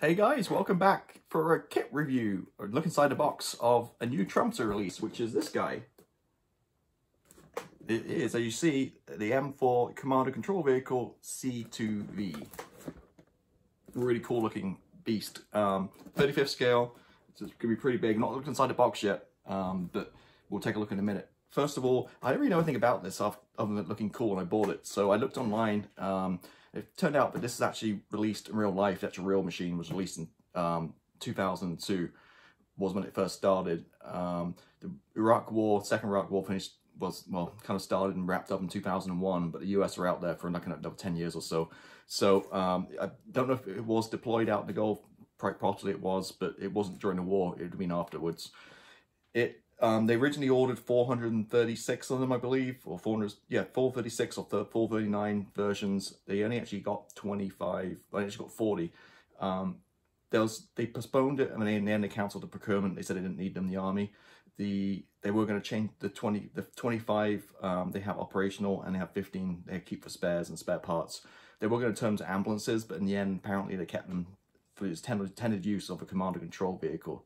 Hey guys, welcome back for a kit review, look inside the box of a new Trumpeter release, which is this guy. It is, as you see, the M4 Command and Control Vehicle C2V. Really cool looking beast. Um, 35th scale, so it's going to be pretty big. Not looked inside the box yet, um, but we'll take a look in a minute. First of all, I didn't really know anything about this other than it looking cool when I bought it. So I looked online. Um, it turned out that this is actually released in real life. That's a real machine was released in um, 2002 was when it first started. Um, the Iraq War, Second Iraq War finished was well kind of started and wrapped up in 2001, but the US were out there for like another 10 years or so. So um, I don't know if it was deployed out in the Gulf. probably it was, but it wasn't during the war. It would have been afterwards. It um, they originally ordered 436 of them, I believe, or 400, yeah, 436 or 439 versions. They only actually got 25, they actually got 40. Um, there was, they postponed it, and then in the end they cancelled the procurement. They said they didn't need them the army. The They were going to change the 20, the 25 um, they have operational, and they have 15 they keep for spares and spare parts. They were going to turn to ambulances, but in the end, apparently they kept them for its intended use of a command and control vehicle.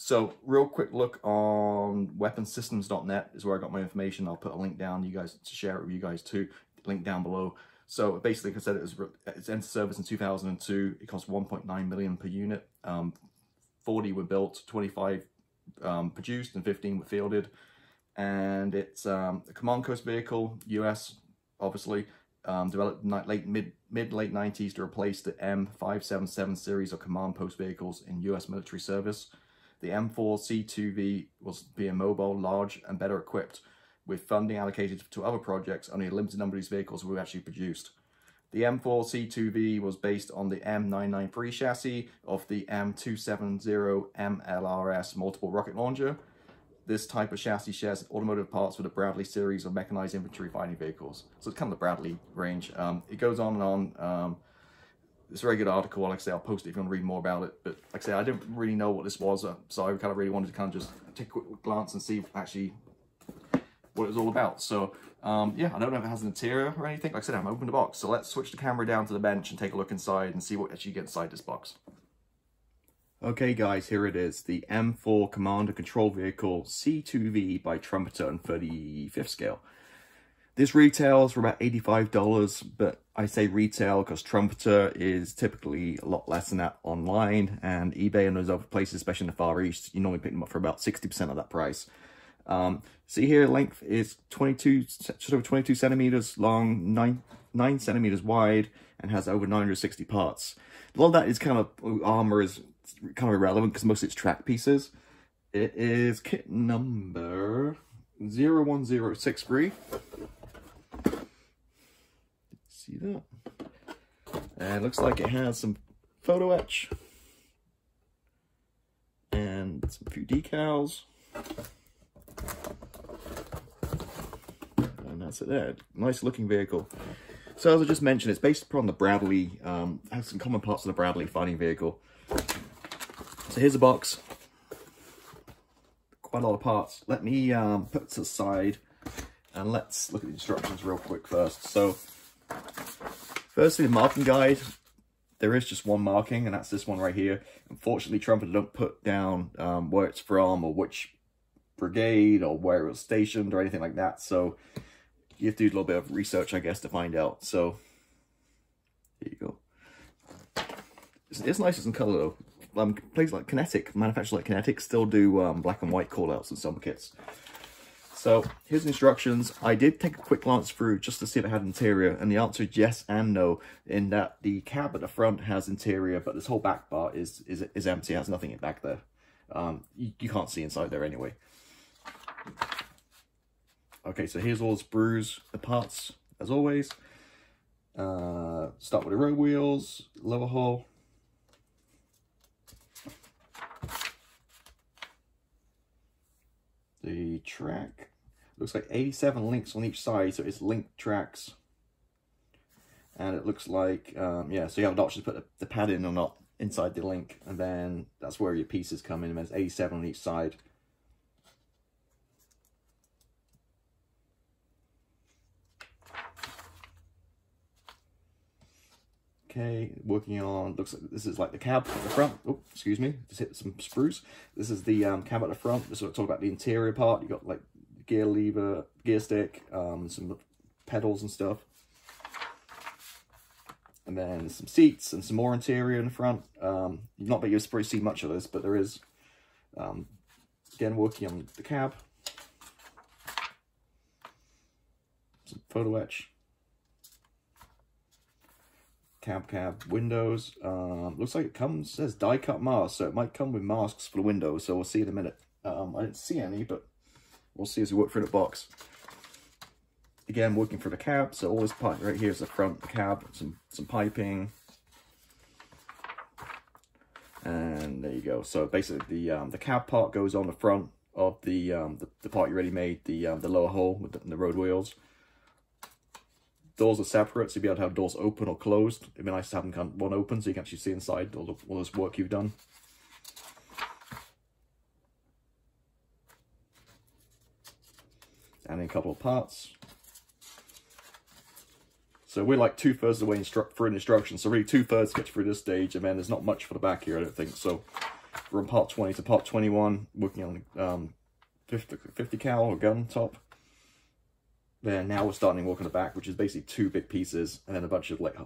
So real quick look on weaponsystems.net is where I got my information. I'll put a link down you guys to share it with you guys too. Link down below. So basically, like I said, it was it's entered service in 2002. It cost 1.9 million per unit. Um, 40 were built, 25 um, produced, and 15 were fielded. And it's um, a command post vehicle, US, obviously, um, developed late mid mid late 90s to replace the M577 series of command post vehicles in US military service. The M4C2V was being mobile, large, and better equipped, with funding allocated to other projects, only a limited number of these vehicles were actually produced. The M4C2V was based on the M993 chassis of the M270 MLRS multiple rocket launcher. This type of chassis shares automotive parts with the Bradley series of mechanized infantry fighting vehicles. So it's kind of the Bradley range. Um, it goes on and on. Um, it's a very good article. Like I say, I'll post it if you want to read more about it. But like I say, I didn't really know what this was, uh, so I kind of really wanted to kind of just take a quick glance and see actually what it was all about. So um, yeah, I don't know if it has an interior or anything. Like I said, I'm open the box. So let's switch the camera down to the bench and take a look inside and see what actually gets inside this box. Okay guys, here it is, the M4 Command and Control Vehicle C2V by Trumpeter on 35th scale. This retails for about $85, but I say retail because Trumpeter is typically a lot less than that online and eBay and those other places, especially in the Far East, you normally pick them up for about 60% of that price. Um, see here, length is 22, just over 22 centimeters long, 9, 9 centimeters wide, and has over 960 parts. A lot of that is kind of, armor is kind of irrelevant because most of it's track pieces. It is kit number 01063. See that? And it looks like it has some photo etch and some few decals. And that's it there. Nice looking vehicle. So as I just mentioned, it's based upon the Bradley, um, has some common parts of the Bradley fighting vehicle. So here's a box. Quite a lot of parts. Let me um, put this aside and let's look at the instructions real quick first. So Firstly, the marking guide. There is just one marking, and that's this one right here. Unfortunately, Trumpeter don't put down um, where it's from or which brigade or where it was stationed or anything like that. So you have to do a little bit of research, I guess, to find out. So here you go. It's, it's nice in color though. Um, places like Kinetic, manufacturers like Kinetic still do um, black and white callouts in some kits. So here's instructions. I did take a quick glance through just to see if it had interior, and the answer is yes and no, in that the cab at the front has interior, but this whole back bar is is, is empty, has nothing back there. Um, you, you can't see inside there anyway. Okay, so here's all the sprues, the parts, as always. Uh, start with the road wheels, lower hull. The track looks like 87 links on each side, so it's link tracks. And it looks like, um, yeah, so you have an option to put the, pad in or not inside the link, and then that's where your pieces come in, and there's 87 on each side. Okay, working on, looks like this is like the cab at the front. Oh, excuse me, just hit some sprues. This is the um, cab at the front. This is what I talk about the interior part. You got like gear lever, gear stick, um, some pedals and stuff. And then some seats and some more interior in the front. Um, not that you'll probably see much of this, but there is. Um, again, working on the cab. Some photo etch. Cab cab windows. Um, looks like it comes, says die cut mask, so it might come with masks for the windows, so we'll see in a minute. Um, I didn't see any, but we'll see as we work through the box again, working for the cab. So all this part right here is the front the cab, some, some piping. And there you go. So basically the um, the cab part goes on the front of the um, the, the part you already made, the um, the lower hole with the, the road wheels. Doors are separate, so you'll be able to have doors open or closed. It'd be nice to have them kind of one open so you can actually see inside all, the, all this work you've done. And a couple of parts. So we're like two-thirds of the way instru through instructions. So really two-thirds get through this stage, and then there's not much for the back here, I don't think. So from part 20 to part 21, working on um, 50, 50 cal or gun top. Then now we're starting to work on the back, which is basically two big pieces, and then a bunch of like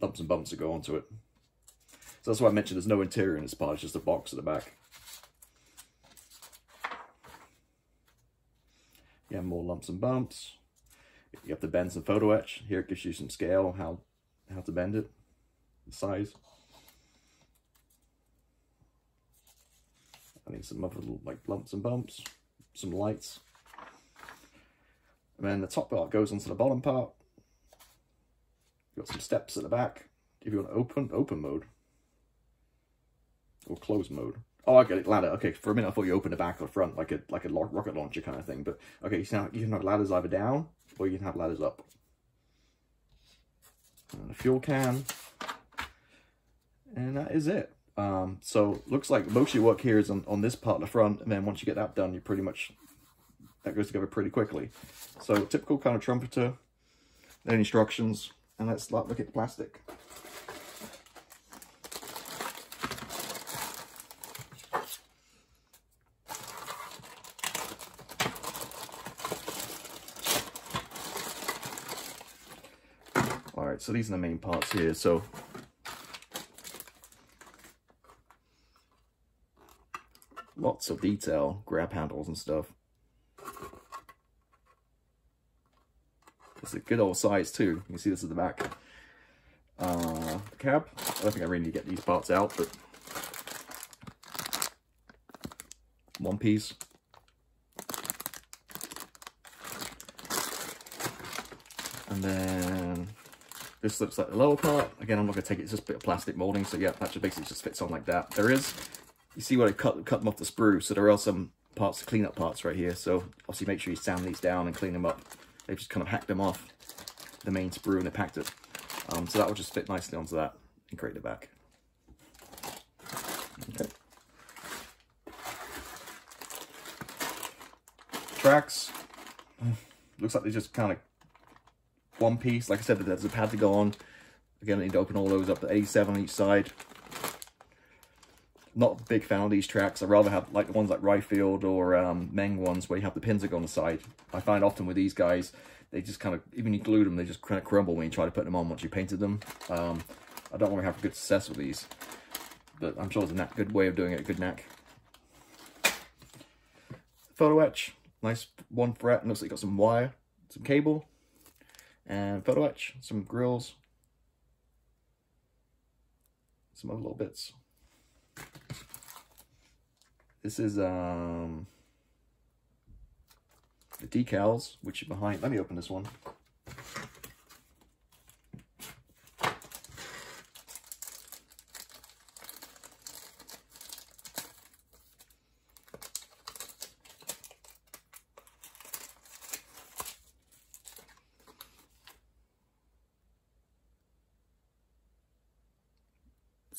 lumps and bumps that go onto it. So that's why I mentioned there's no interior in this part, it's just a box at the back. Yeah, more lumps and bumps. You have to bend some photo etch. Here it gives you some scale, how, how to bend it, the size. I need some other little, like lumps and bumps, some lights. And then the top part goes onto the bottom part. You've got some steps at the back. If you want open, open mode. Or close mode. Oh, it, ladder. Okay, for a minute I thought you opened the back or front, like a like a rocket launcher kind of thing. But okay, so now you can have ladders either down or you can have ladders up. And a fuel can. And that is it. Um, so looks like most of your work here is on, on this part of the front, and then once you get that done, you pretty much, that goes together pretty quickly. So typical kind of trumpeter, then instructions, and let's look at the plastic. So these are the main parts here. So lots of detail, grab handles and stuff. It's a good old size too. You can see this at the back. Uh, cab. I don't think I really need to get these parts out, but one piece. And then this looks like the lower part. Again, I'm not going to take it. It's just a bit of plastic molding. So yeah, that just basically just fits on like that. There is, you see where I cut, cut them off the sprue. So there are some parts, clean up parts right here. So obviously make sure you sand these down and clean them up. They've just kind of hacked them off the main sprue and they packed it. Um, so that will just fit nicely onto that and create the back. Okay. Tracks. Looks like they just kind of one piece. Like I said, there's a pad to go on. Again, I need to open all those up to 87 on each side. Not a big fan of these tracks. I'd rather have like the ones like Ryefield or um, Meng ones where you have the pins that go on the side. I find often with these guys, they just kind of, even you glue them, they just kind of crumble when you try to put them on once you painted them. Um, I don't want to have good success with these. But I'm sure there's a good way of doing it, a good knack. Photo etch, nice one fret, looks like got some wire, some cable, and photo etch, some grills, some other little bits. This is um, the decals, which are behind. Let me open this one.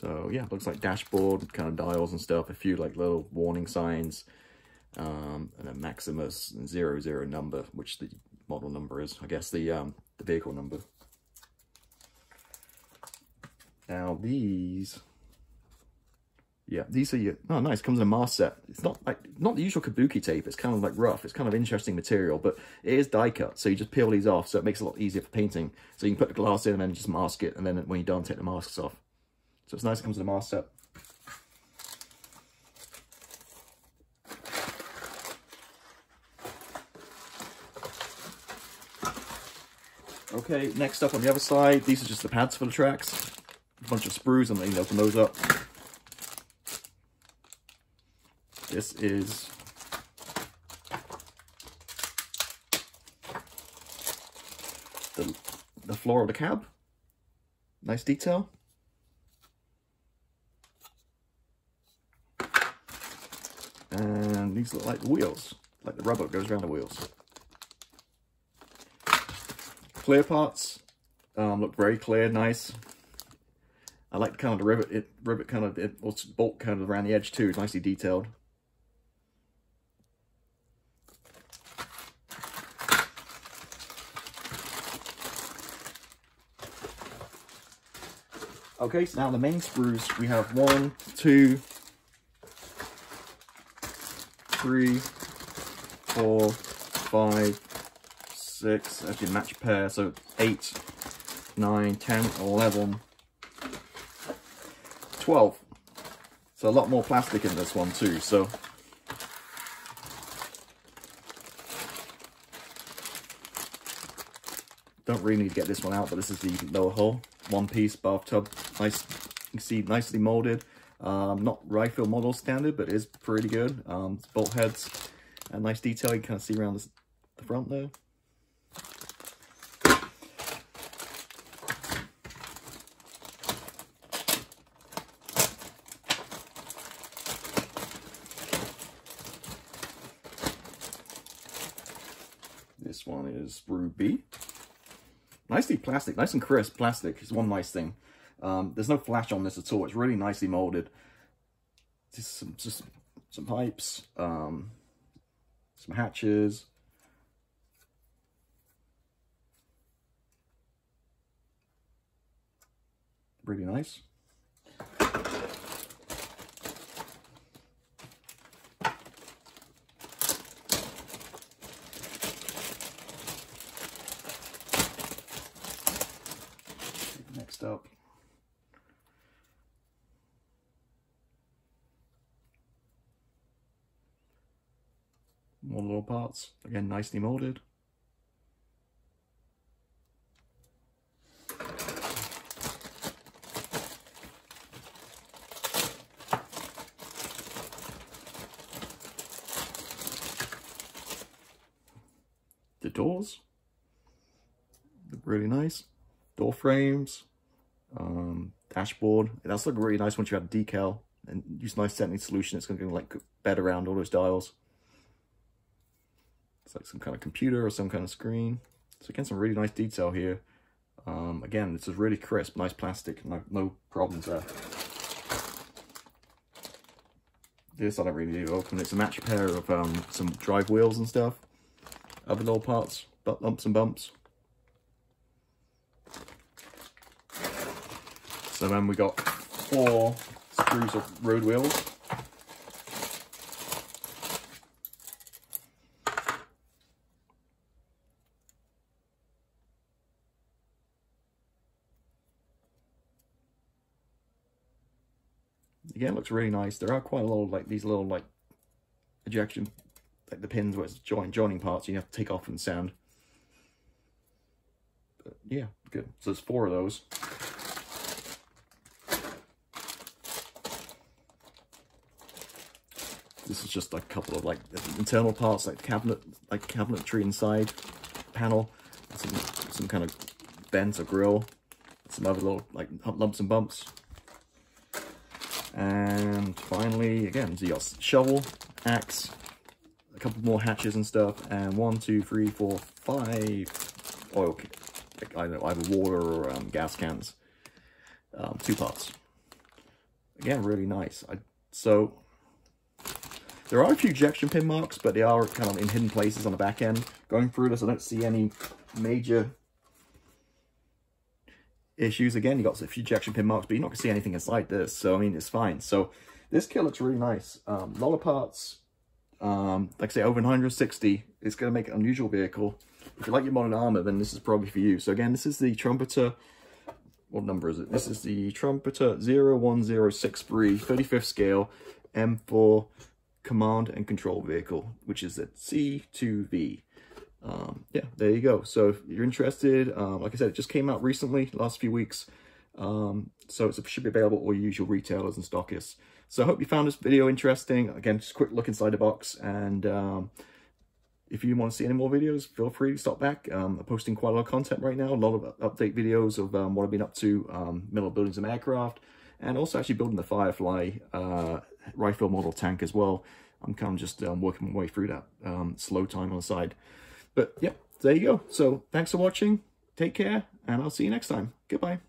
So yeah, looks like dashboard, kind of dials and stuff, a few like little warning signs, um, and a Maximus zero zero number, which the model number is, I guess the um, the vehicle number. Now these, yeah, these are your, oh nice, comes in a mask set. It's not like, not the usual kabuki tape, it's kind of like rough, it's kind of interesting material, but it is die cut, so you just peel these off, so it makes it a lot easier for painting. So you can put the glass in and then just mask it, and then when you're done, take the masks off. So it's nice it comes in a mask set. Okay, next up on the other side, these are just the pads for the tracks. A bunch of sprues, and you open those up. This is the, the floor of the cab. Nice detail. And look like the wheels, like the rubber goes around the wheels. Clear parts um, look very clear, nice. I like kind of the rivet, it rivet kind of, it was bolt kind of around the edge too, it's nicely detailed. Okay, so now the main sprues, we have one, two, three, four, five, six, actually match pair, so eight, nine, 10, 11, 12. So a lot more plastic in this one too, so. Don't really need to get this one out, but this is the lower hull. One piece bathtub, nice, you can see nicely molded. Um, not Ryefield model standard, but is pretty good. Um, bolt heads, and nice detail. You can kind of see around the, the front there. This one is ruby. Nicely plastic, nice and crisp plastic is one nice thing. Um, there's no flash on this at all. It's really nicely molded. Just some, just some pipes, um, some hatches. Really nice. Next up. More little parts, again nicely molded. The doors, look really nice. Door frames, um, dashboard. Does look really nice once you have decal and use nice setting solution. It's going to like bed around all those dials. It's like some kind of computer or some kind of screen. So again, some really nice detail here. Um, again, this is really crisp, nice plastic, no, no problems there. This I don't really need to open. It's a match pair of um, some drive wheels and stuff. Other little parts, but lumps and bumps. So then we got four sprues of road wheels. Again, looks really nice. There are quite a lot of like these little like ejection, like the pins where it's join joining parts you have to take off and sand. But yeah, good. So there's four of those. This is just a couple of like internal parts, like cabinet, like cabinetry inside panel, some some kind of vent or grill, some other little like lumps and bumps. And finally, again, got shovel, axe, a couple more hatches and stuff, and one, two, three, four, five oil, I don't know, either water or um, gas cans, um, two parts. Again, really nice. I, so there are a few ejection pin marks, but they are kind of in hidden places on the back end. Going through this, I don't see any major issues. Again, you got a few ejection pin marks, but you're not going to see anything inside this. So, I mean, it's fine. So, this kit looks really nice. Um, lot of parts, um, like I say, over 160. It's going to make an unusual vehicle. If you like your modern armor, then this is probably for you. So, again, this is the Trumpeter. What number is it? This is the Trumpeter 01063, 35th scale, M4 command and control vehicle, which is a C2V um, yeah, there you go. So if you're interested, um, like I said, it just came out recently, last few weeks. Um, so it should be available at all your usual retailers and stockists. So I hope you found this video interesting. Again, just a quick look inside the box. And um, if you want to see any more videos, feel free to stop back. Um, I'm posting quite a lot of content right now, a lot of update videos of um, what I've been up to, um, middle building some aircraft, and also actually building the Firefly uh, Ryefield model tank as well. I'm kind of just um, working my way through that um, slow time on the side. But yeah, there you go. So thanks for watching. Take care, and I'll see you next time. Goodbye.